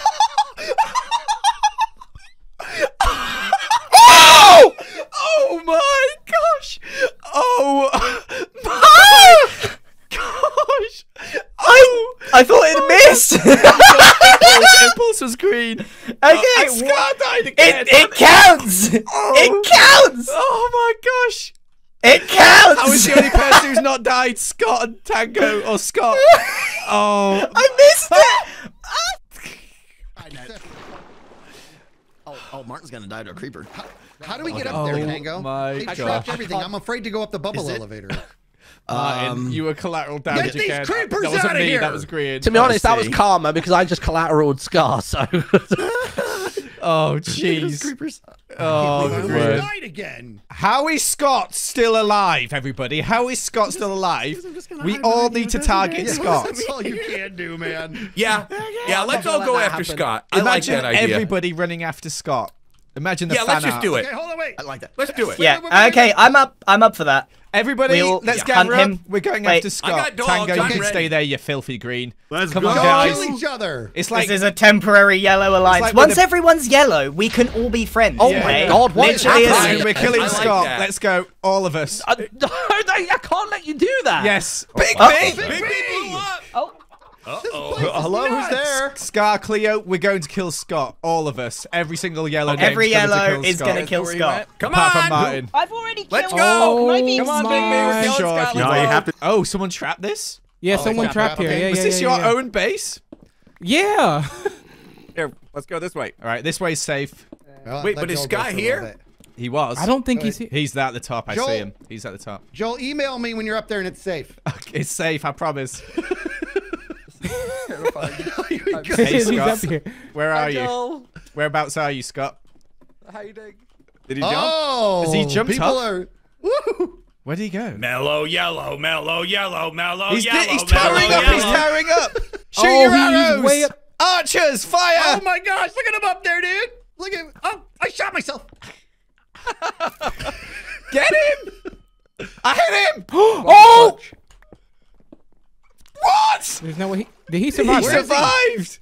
[SPEAKER 1] Oh! Oh my gosh! Oh my gosh! Oh!
[SPEAKER 3] I thought it missed.
[SPEAKER 1] Impulse, impulse was green.
[SPEAKER 3] okay,
[SPEAKER 1] And Scar died again.
[SPEAKER 3] It it counts. It oh. counts.
[SPEAKER 1] Oh my gosh!
[SPEAKER 3] It counts.
[SPEAKER 1] I was the only person who's not died. Scott and Tango or Scott. Oh,
[SPEAKER 3] I missed it.
[SPEAKER 8] Oh, oh, Martyn's gonna die to a creeper. How, how do we get
[SPEAKER 1] Oh
[SPEAKER 8] up there, oh Tango?
[SPEAKER 1] my
[SPEAKER 8] they
[SPEAKER 1] gosh.
[SPEAKER 8] trapped everything. I'm afraid to go up the bubble
[SPEAKER 9] it-
[SPEAKER 8] elevator.
[SPEAKER 1] Martyn, um, you were collateral damage Get
[SPEAKER 8] these
[SPEAKER 1] again.
[SPEAKER 8] creepers
[SPEAKER 1] that wasn't
[SPEAKER 8] outta
[SPEAKER 1] me.
[SPEAKER 8] here.
[SPEAKER 1] That was green.
[SPEAKER 6] To be honest, that was karma because I just collateraled Scar. So
[SPEAKER 1] Oh jeez.
[SPEAKER 8] creepers.
[SPEAKER 1] Oh,
[SPEAKER 8] I almost died again.
[SPEAKER 1] How is Scott still alive, everybody? How is Scott still alive?
[SPEAKER 8] I'm just gonna
[SPEAKER 1] We all need to target
[SPEAKER 8] everything.
[SPEAKER 1] Scott.
[SPEAKER 8] That's all you can do, man.
[SPEAKER 9] yeah, yeah. Let's all go
[SPEAKER 6] that
[SPEAKER 9] after
[SPEAKER 6] happen.
[SPEAKER 9] Scott. I like
[SPEAKER 1] Imagine
[SPEAKER 9] that idea.
[SPEAKER 1] everybody running after Scott. Imagine the
[SPEAKER 9] Yeah,
[SPEAKER 1] fan
[SPEAKER 9] let's just
[SPEAKER 1] art.
[SPEAKER 9] do it.
[SPEAKER 8] Okay, hold on, wait. I like that.
[SPEAKER 9] Let's do it.
[SPEAKER 3] Yeah. Okay, I'm up. I'm up for that.
[SPEAKER 1] Everybody,
[SPEAKER 3] We'll
[SPEAKER 1] let's
[SPEAKER 3] hunt
[SPEAKER 1] gather up.
[SPEAKER 3] him.
[SPEAKER 1] We're going
[SPEAKER 3] Wait.
[SPEAKER 1] after Scott.
[SPEAKER 5] got dogs,
[SPEAKER 1] Tango,
[SPEAKER 5] I'm
[SPEAKER 1] can
[SPEAKER 5] ready.
[SPEAKER 1] stay there, you filthy green.
[SPEAKER 7] Let's
[SPEAKER 1] Come
[SPEAKER 7] go.
[SPEAKER 1] on,
[SPEAKER 8] Go
[SPEAKER 1] guys.
[SPEAKER 8] kill each other.
[SPEAKER 1] It's like
[SPEAKER 3] this is a temporary yellow alliance.
[SPEAKER 1] like
[SPEAKER 3] Once
[SPEAKER 1] the-
[SPEAKER 3] everyone's yellow, we can all be friends.
[SPEAKER 6] Oh
[SPEAKER 1] Yeah.
[SPEAKER 6] my god, what is
[SPEAKER 3] Literally is-
[SPEAKER 1] Grian, we're killing
[SPEAKER 9] like
[SPEAKER 1] Scott.
[SPEAKER 9] that.
[SPEAKER 1] Let's go, all of us.
[SPEAKER 6] Uh, no, I, I can't let you do that.
[SPEAKER 1] Yes, big
[SPEAKER 3] Oh.
[SPEAKER 1] B.
[SPEAKER 5] Big B blew up.
[SPEAKER 10] Oh,
[SPEAKER 4] Hello, who's there?
[SPEAKER 1] Scar, Cleo, we're going to kill Scott. All of us. Every single yellow. name's
[SPEAKER 3] Every
[SPEAKER 1] going to
[SPEAKER 3] yellow
[SPEAKER 1] kill
[SPEAKER 3] is
[SPEAKER 1] Scott.
[SPEAKER 3] gonna kill Scott.
[SPEAKER 5] Come
[SPEAKER 1] Apart
[SPEAKER 5] on.
[SPEAKER 1] from Martyn.
[SPEAKER 10] I've already killed
[SPEAKER 5] Let's
[SPEAKER 10] Scott.
[SPEAKER 5] go.
[SPEAKER 10] Am I being
[SPEAKER 9] Come on, Big B, we're
[SPEAKER 1] Sure,
[SPEAKER 9] Scott.
[SPEAKER 7] No, you have to.
[SPEAKER 1] Oh, oh, someone trapped this?
[SPEAKER 11] Yeah,
[SPEAKER 8] Oh,
[SPEAKER 11] someone trapped
[SPEAKER 8] trapped.
[SPEAKER 11] here.
[SPEAKER 8] Okay.
[SPEAKER 11] Yeah,
[SPEAKER 1] Was this
[SPEAKER 11] yeah,
[SPEAKER 1] your
[SPEAKER 11] yeah.
[SPEAKER 1] own base?
[SPEAKER 11] Yeah.
[SPEAKER 9] Here, let's go this way.
[SPEAKER 1] All right, this way's safe.
[SPEAKER 8] Well,
[SPEAKER 5] Wait, but is
[SPEAKER 8] Joel go
[SPEAKER 5] Sky
[SPEAKER 8] for a little
[SPEAKER 5] here?
[SPEAKER 1] He was.
[SPEAKER 11] I don't think
[SPEAKER 8] Wait.
[SPEAKER 11] he's here.
[SPEAKER 1] He's at the top. I
[SPEAKER 8] Joel-
[SPEAKER 1] see him. He's at the top.
[SPEAKER 8] Joel, email me when you're up there and it's safe.
[SPEAKER 1] It's safe. I promise. Hey,
[SPEAKER 11] He's
[SPEAKER 1] Scott.
[SPEAKER 11] up here.
[SPEAKER 1] Where are you? Whereabouts are you, Scott?
[SPEAKER 9] How you doing?
[SPEAKER 1] Did he jump?
[SPEAKER 8] Oh,
[SPEAKER 1] Has he jumped
[SPEAKER 8] people
[SPEAKER 1] up?
[SPEAKER 8] are. Woo!
[SPEAKER 1] Where did he go?
[SPEAKER 5] Mellow yellow, mellow yellow, mellow
[SPEAKER 1] He's,
[SPEAKER 5] yellow.
[SPEAKER 1] he's
[SPEAKER 5] mellow
[SPEAKER 1] towering up. He's
[SPEAKER 5] yellow.
[SPEAKER 1] towering up. Shoot
[SPEAKER 11] Oh,
[SPEAKER 1] your arrows.
[SPEAKER 11] way up-
[SPEAKER 1] Archers, fire.
[SPEAKER 8] Oh my gosh! Look at him up there, dude. Look at. Oh, I shot myself.
[SPEAKER 1] Get him. I hit him.
[SPEAKER 11] Oh!
[SPEAKER 1] What?
[SPEAKER 11] There's no way. He, did he
[SPEAKER 1] He
[SPEAKER 11] survive? that?
[SPEAKER 1] survived.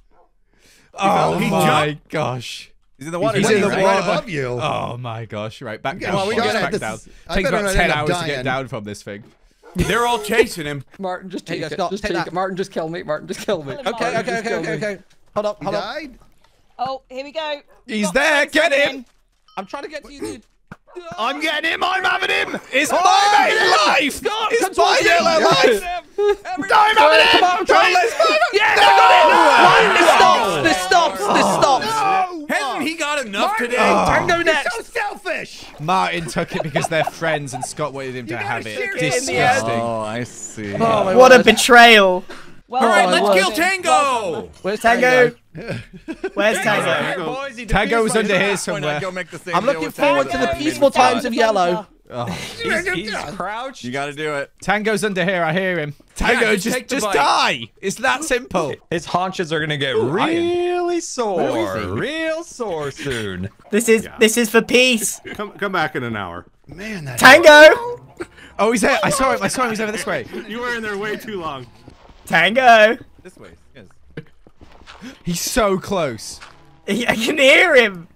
[SPEAKER 1] Oh
[SPEAKER 5] He
[SPEAKER 1] my gosh.
[SPEAKER 9] He's in the water.
[SPEAKER 1] He's
[SPEAKER 9] isn't
[SPEAKER 1] in the
[SPEAKER 9] right?
[SPEAKER 8] right
[SPEAKER 1] water.
[SPEAKER 8] above you.
[SPEAKER 1] Oh my gosh! Right, back
[SPEAKER 8] got
[SPEAKER 1] down.
[SPEAKER 8] shot
[SPEAKER 1] Get
[SPEAKER 8] at
[SPEAKER 1] back
[SPEAKER 8] this-
[SPEAKER 1] down.
[SPEAKER 8] I
[SPEAKER 1] Takes about ten
[SPEAKER 8] end up
[SPEAKER 1] hours to get down from this thing.
[SPEAKER 5] They're all chasing him.
[SPEAKER 6] Martyn, just take
[SPEAKER 11] Yeah,
[SPEAKER 6] it.
[SPEAKER 11] Scott,
[SPEAKER 6] just
[SPEAKER 11] take
[SPEAKER 6] take
[SPEAKER 11] that.
[SPEAKER 6] it. Martyn, just kill me. Martyn, just kill me.
[SPEAKER 10] Okay,
[SPEAKER 6] Martyn,
[SPEAKER 9] Okay, okay, okay, okay,
[SPEAKER 6] me.
[SPEAKER 9] okay. Hold up,
[SPEAKER 8] He
[SPEAKER 9] hold up.
[SPEAKER 8] died.
[SPEAKER 10] Oh, here we go.
[SPEAKER 1] He's
[SPEAKER 10] Got
[SPEAKER 1] there. Get him.
[SPEAKER 9] I'm trying to get to you, dude.
[SPEAKER 5] I'm getting him. I'm having him.
[SPEAKER 1] It's my life.
[SPEAKER 9] Scott,
[SPEAKER 1] It's my yellow life.
[SPEAKER 5] I'm having him.
[SPEAKER 9] Come on,
[SPEAKER 1] Don't let's
[SPEAKER 9] Yes, I got it. This stops. This stops. This stops.
[SPEAKER 5] Hasn't he got enough today?
[SPEAKER 9] Tango next.
[SPEAKER 8] So selfish.
[SPEAKER 1] Martyn took it because they're friends, and Scott wanted him to
[SPEAKER 8] gotta
[SPEAKER 1] have it.
[SPEAKER 8] it in the end.
[SPEAKER 1] Disgusting.
[SPEAKER 9] Oh, I see.
[SPEAKER 6] Oh, my
[SPEAKER 3] What a betrayal.
[SPEAKER 10] Well,
[SPEAKER 5] All right, let's kill
[SPEAKER 10] done.
[SPEAKER 5] Tango.
[SPEAKER 6] Where's
[SPEAKER 3] Tango.
[SPEAKER 6] Tango?
[SPEAKER 3] Where's Tango?
[SPEAKER 7] Tango.
[SPEAKER 9] Boys, he
[SPEAKER 1] Tango was under here
[SPEAKER 9] trap when I
[SPEAKER 1] somewhere.
[SPEAKER 9] go make the same
[SPEAKER 6] I'm looking forward to the peaceful times of yellow. Oh.
[SPEAKER 9] He's, he's crouched. You got to do it.
[SPEAKER 1] Tango's under here. I hear him. Tango,
[SPEAKER 5] just
[SPEAKER 1] just just die. It's that simple.
[SPEAKER 4] His haunches are gonna get really sore, real sore soon.
[SPEAKER 3] This is this is for peace.
[SPEAKER 7] Come, come back in an hour.
[SPEAKER 8] Man, that.
[SPEAKER 3] Tango.
[SPEAKER 1] Oh, he's there. I saw him. I saw him. He's over this way.
[SPEAKER 7] You were in there way too long.
[SPEAKER 3] Tango.
[SPEAKER 9] This way. Yes.
[SPEAKER 1] He's so close.
[SPEAKER 3] I can hear him.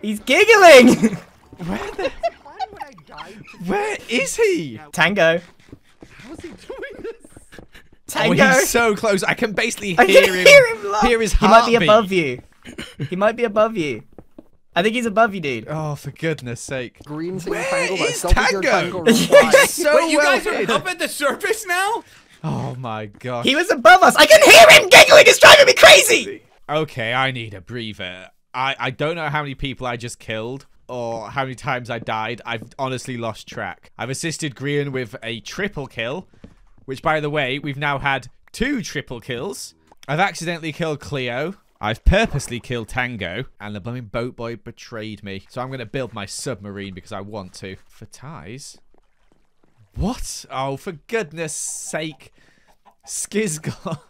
[SPEAKER 3] He's giggling.
[SPEAKER 1] Where is he?
[SPEAKER 3] Tango.
[SPEAKER 1] Oh,
[SPEAKER 3] Tango.
[SPEAKER 1] Oh, he's so close. I can basically
[SPEAKER 3] I
[SPEAKER 1] hear
[SPEAKER 3] can
[SPEAKER 1] him.
[SPEAKER 3] hear him.
[SPEAKER 1] Hear his
[SPEAKER 3] He might be above you. He might be above you. I think he's above you, dude.
[SPEAKER 1] Oh, for goodness sake.
[SPEAKER 6] Green thing
[SPEAKER 1] Where
[SPEAKER 6] tangle.
[SPEAKER 1] is
[SPEAKER 6] myself your
[SPEAKER 1] Tango?
[SPEAKER 6] tango reply.
[SPEAKER 1] So
[SPEAKER 5] Wait, you
[SPEAKER 1] well
[SPEAKER 5] guys are up at the surface now?
[SPEAKER 1] Oh my gosh.
[SPEAKER 3] He was above us. I can hear him giggling. It's driving me crazy.
[SPEAKER 1] Okay, I need a breather. I, I don't know how many people I just killed or how many times I died. I've honestly lost track. I've assisted Grian with a triple kill, which, by the way, we've now had two triple kills. I've accidentally killed Cleo. I've purposely killed Tango, and the blooming boat boy betrayed me. So I'm going to build my submarine because I want to. For ties? What? Oh, for goodness sake. Skizgol.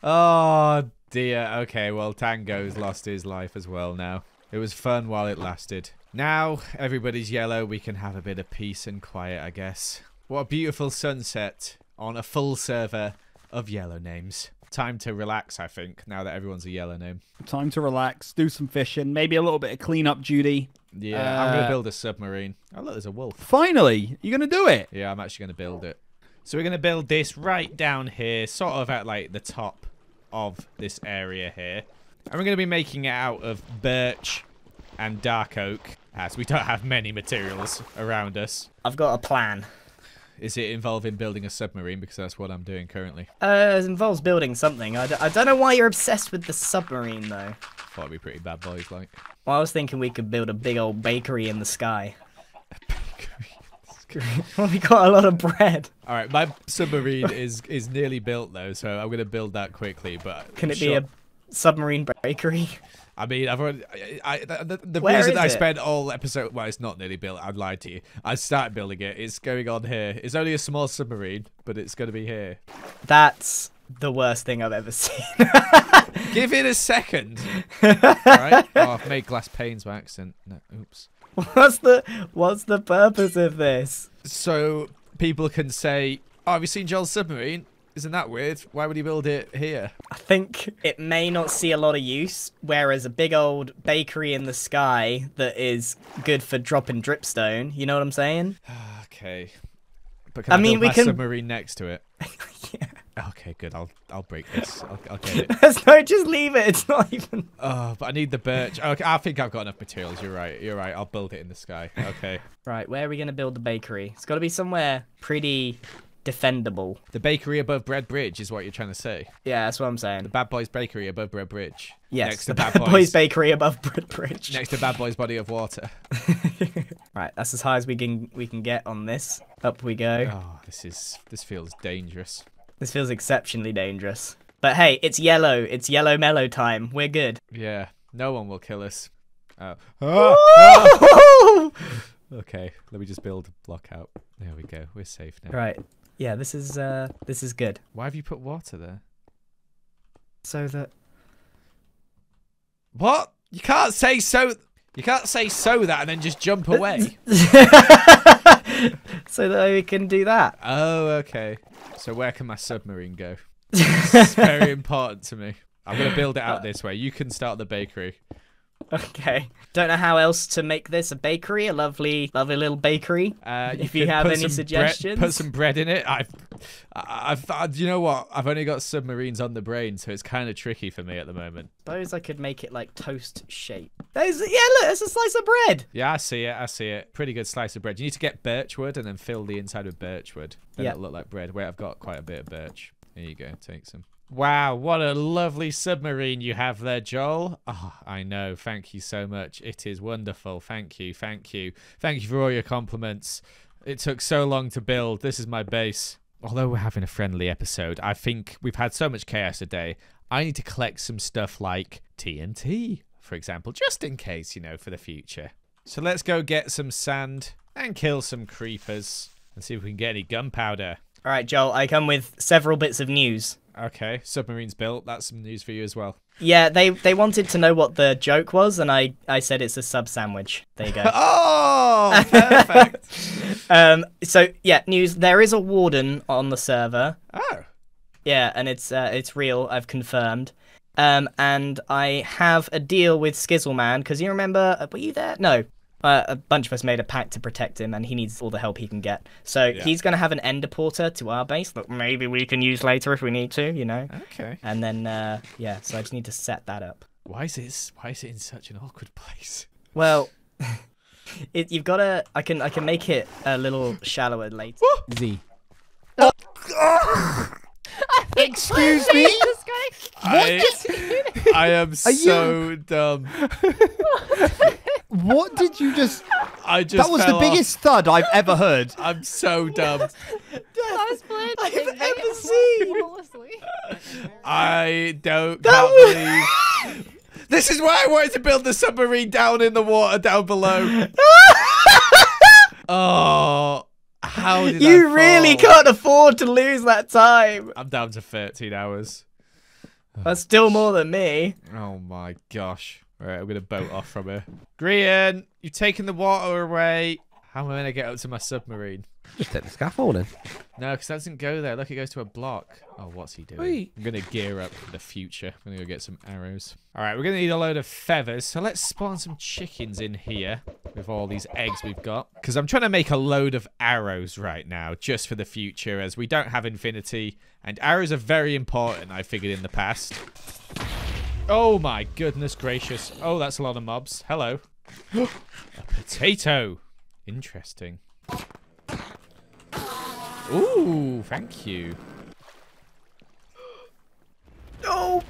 [SPEAKER 1] Oh dear. Okay, well Tango's lost his life as well now. It was fun while it lasted. Now everybody's yellow, we can have a bit of peace and quiet, I guess. What a beautiful sunset on a full server of yellow names. Time to relax, I think, now that everyone's a yellow name.
[SPEAKER 2] Time to relax, do some fishing, maybe a little bit of cleanup duty.
[SPEAKER 1] Yeah, I'm gonna
[SPEAKER 2] Uh,
[SPEAKER 1] build a submarine. Oh look, there's a wolf.
[SPEAKER 2] Finally, you're gonna do it.
[SPEAKER 1] Yeah, I'm actually going to build it. So we're going to build this right down here, sort of at like the top of this area here. And we're going to be making it out of birch and dark oak, as we don't have many materials around us.
[SPEAKER 3] I've got a plan.
[SPEAKER 1] Is it involving building a submarine? Because that's what I'm doing currently.
[SPEAKER 3] Uh, it involves building something. I, d- I don't know why you're obsessed with the submarine, though.
[SPEAKER 1] Thought it'd be pretty bad boys like.
[SPEAKER 3] Well, I was thinking we could build a big old bakery in the sky. well, we got a lot of bread.
[SPEAKER 1] All right, my submarine is is nearly built though, so I'm going to build that quickly. But
[SPEAKER 3] Can it be a submarine bakery?
[SPEAKER 1] I mean, I've already. I, I, the the
[SPEAKER 3] Where
[SPEAKER 1] reason
[SPEAKER 3] is
[SPEAKER 1] I spent all episode. Well, it's not nearly built. I'd lied to you. I started building it. It's going on here. It's only a small submarine, but it's going to be here.
[SPEAKER 3] That's the worst thing I've ever seen.
[SPEAKER 1] Give it a second. all right. Oh, I've made glass panes by accident. No, oops.
[SPEAKER 3] What's the what's the purpose of this?
[SPEAKER 1] So people can say, oh, have you seen Joel's submarine? Isn't that weird? Why would he build it here?
[SPEAKER 3] I think it may not see a lot of use, whereas a big old bakery in the sky that is good for dropping dripstone. You know what I'm saying?
[SPEAKER 1] Okay. But can
[SPEAKER 3] I
[SPEAKER 1] I,
[SPEAKER 3] mean, we can-
[SPEAKER 1] submarine next to it? yeah. Okay, good. I'll I'll break this. I'll, I'll get it.
[SPEAKER 3] No, just leave it. It's not even.
[SPEAKER 1] Oh, but I need the birch. Okay, I think I've got enough materials. You're right. You're right. I'll build it in the sky. Okay.
[SPEAKER 3] Right, where are we gonna build the bakery? It's got to be somewhere pretty defendable.
[SPEAKER 1] The bakery above Bread Bridge is what you're trying to say.
[SPEAKER 3] Yeah, that's what I'm saying.
[SPEAKER 1] The Bad Boys Bakery above Bread Bridge.
[SPEAKER 3] Yes,
[SPEAKER 1] Next
[SPEAKER 3] the
[SPEAKER 1] to Bad,
[SPEAKER 3] Bad
[SPEAKER 1] Boys.
[SPEAKER 3] Boys Bakery above Bread Bridge.
[SPEAKER 1] Next to Bad Boys Body of Water.
[SPEAKER 3] Right, that's as high as we can we can get on this. Up we go.
[SPEAKER 1] Oh, this is this feels dangerous.
[SPEAKER 3] This feels exceptionally dangerous. But hey, it's yellow. It's yellow mellow time. We're good.
[SPEAKER 1] Yeah. No one will kill us. Oh. Ah. ah. Okay, let me just build a block out. There we go. We're safe now.
[SPEAKER 3] Right. Yeah, this is uh this is good.
[SPEAKER 1] Why have you put water there?
[SPEAKER 3] So that
[SPEAKER 1] What? You can't say so. You can't say so that and then just jump away.
[SPEAKER 3] so that we can do that.
[SPEAKER 1] oh, okay. So where can my submarine go? it's very important to me. I'm gonna build it out this way. You can start the bakery.
[SPEAKER 3] Okay. Don't know how else to make this a bakery, a lovely, lovely little bakery.
[SPEAKER 1] Uh,
[SPEAKER 3] If you
[SPEAKER 1] could
[SPEAKER 3] have any suggestions.
[SPEAKER 1] bread, put some bread in it. I've, I've, I've, you know what? I've only got submarines on the brain, so it's kind of tricky for me at the moment.
[SPEAKER 3] Suppose I could make it like toast shape. There's, yeah, look, there's a slice of bread.
[SPEAKER 1] Yeah, I see it. I see it. Pretty good slice of bread. You need to get birch wood and then fill the inside with birch wood. Then
[SPEAKER 3] Yeah.
[SPEAKER 1] it'll look like bread. Wait, I've got quite a bit of birch. There you go. Take some. Wow, what a lovely submarine you have there, Joel. Oh, I know. Thank you so much. It is wonderful. Thank you. Thank you. Thank you for all your compliments. It took so long to build. This is my base. Although we're having a friendly episode, I think we've had so much chaos today. I need to collect some stuff like TNT, for example, just in case, you know, for the future. So let's go get some sand and kill some creepers and see if we can get any gunpowder.
[SPEAKER 3] All right, Joel, I come with several bits of news.
[SPEAKER 1] Okay, submarine's built. That's some news for you as well.
[SPEAKER 3] Yeah, they they wanted to know what the joke was, and I I said it's a sub sandwich. There you go.
[SPEAKER 1] oh, perfect.
[SPEAKER 3] um, so yeah, news. There is a warden on the server.
[SPEAKER 1] oh,
[SPEAKER 3] Yeah, and it's uh, it's real. I've confirmed. Um, and I have a deal with Skizzleman because you remember, uh, were you there? No. Uh, a bunch of us made a pact to protect him, and he needs all the help he can get. So
[SPEAKER 1] Yeah.
[SPEAKER 3] he's going to have an ender porter to our base that maybe we can use later if we need to, you know.
[SPEAKER 1] okay.
[SPEAKER 3] And then, uh, yeah, so I just need to set that up.
[SPEAKER 1] Why is it? Why is it in such an awkward place?
[SPEAKER 3] Well, it, you've got to. I can I can make it a little shallower later.
[SPEAKER 11] Z.
[SPEAKER 8] Excuse me?
[SPEAKER 1] I, I am so dumb.
[SPEAKER 8] What did you just?
[SPEAKER 1] I just
[SPEAKER 2] That was the
[SPEAKER 1] off.
[SPEAKER 2] biggest thud I've ever heard.
[SPEAKER 1] I'm so dumb.
[SPEAKER 10] I was flinching.
[SPEAKER 3] I've ever seen.
[SPEAKER 1] I don't can't believe. This is why I wanted to build the submarine down in the water down below. oh, how did I
[SPEAKER 3] You really
[SPEAKER 1] fall?
[SPEAKER 3] can't afford to lose that time.
[SPEAKER 1] I'm down to 13 hours.
[SPEAKER 3] That's still more than me.
[SPEAKER 1] Oh my gosh. Right, I'm gonna boat off from here. Grian, you've taken the water away. How am I gonna get up to my submarine?
[SPEAKER 11] Just take the scaffolding.
[SPEAKER 1] No, because that doesn't go there. Look, it goes to a block. Oh, what's he doing?
[SPEAKER 11] Wait.
[SPEAKER 1] I'm gonna gear up for the future. I'm gonna go get some arrows. All right, we're gonna need a load of feathers. So let's spawn some chickens in here with all these eggs we've got. Because I'm trying to make a load of arrows right now, just for the future, as we don't have infinity, and arrows are very important. I figured in the past. Oh my goodness gracious! Oh, that's a lot of mobs. Hello. a potato. Interesting. Ooh, thank you.
[SPEAKER 3] No.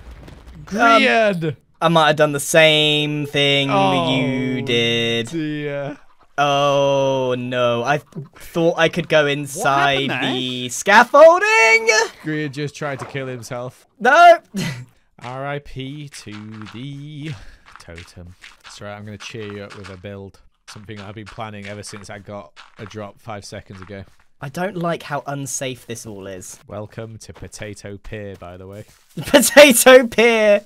[SPEAKER 1] Grian!
[SPEAKER 3] Um, I might have done the same thing
[SPEAKER 1] Oh,
[SPEAKER 3] you did.
[SPEAKER 1] dear.
[SPEAKER 3] Oh no! I thought I could go inside the scaffolding.
[SPEAKER 1] Grian just tried to kill himself.
[SPEAKER 3] No.
[SPEAKER 1] R.I.P. to the totem. That's right, I'm going to cheer you up with a build. Something I've been planning ever since I got a drop five seconds ago.
[SPEAKER 3] I don't like how unsafe this all is.
[SPEAKER 1] Welcome to Potato Pier, by the way.
[SPEAKER 3] Potato pier.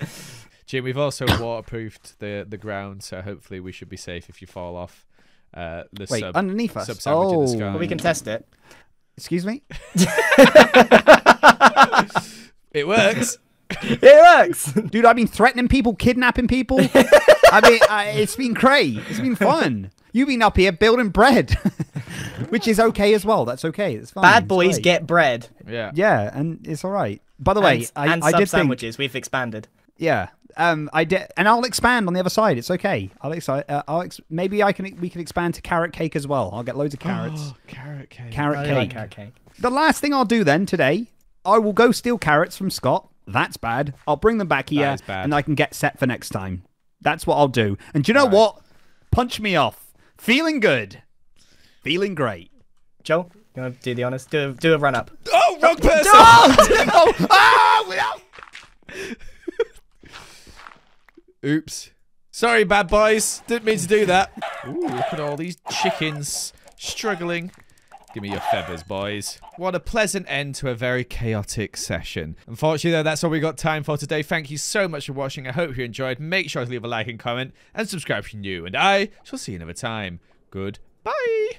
[SPEAKER 1] Jim, we've also waterproofed the, the ground, so hopefully we should be safe if you fall off. uh, the
[SPEAKER 2] Wait,
[SPEAKER 1] sub,
[SPEAKER 2] underneath us?
[SPEAKER 1] sub sandwich in the
[SPEAKER 2] Oh.
[SPEAKER 1] sky.
[SPEAKER 3] Well, we can test it.
[SPEAKER 2] Excuse me.
[SPEAKER 1] It works.
[SPEAKER 3] It works.
[SPEAKER 2] Dude, I've been threatening people, kidnapping people. I mean, I, it's been great. It's been fun. You've been up here building bread, which is okay as well. That's okay. It's fine.
[SPEAKER 3] Bad boys get bread.
[SPEAKER 1] yeah.
[SPEAKER 2] Yeah, and it's all right. By the way,
[SPEAKER 3] and,
[SPEAKER 2] I,
[SPEAKER 3] and
[SPEAKER 2] I
[SPEAKER 3] sub
[SPEAKER 2] did think,
[SPEAKER 3] sandwiches. We've expanded.
[SPEAKER 2] yeah, um, I did, and I'll expand on the other side. It's okay. I'll, ex- uh, I'll ex- maybe I can we can expand to carrot cake as well. I'll get loads of carrots.
[SPEAKER 1] Carrot cake.
[SPEAKER 2] carrot
[SPEAKER 3] I
[SPEAKER 2] cake.
[SPEAKER 3] like carrot cake.
[SPEAKER 2] The last thing I'll do then today, I will go steal carrots from Scott. That's bad. I'll bring them back here and I can get set for next time. That's what I'll do. And do you know what? Punch me off. Feeling good. Feeling great.
[SPEAKER 3] Joel, you want to do the honors? Do a, do a run up.
[SPEAKER 1] Oh, wrong person.
[SPEAKER 2] oh, ah, without-
[SPEAKER 1] Oops. Sorry, bad boys. Didn't mean to do that. Ooh, look at all these chickens struggling. Give me your feathers, boys. What a pleasant end to a very chaotic session. Unfortunately, though, that's all we got time for today. Thank you so much for watching. I hope you enjoyed. Make sure to leave a like and comment and subscribe if you're new. And I shall see you another time. Goodbye.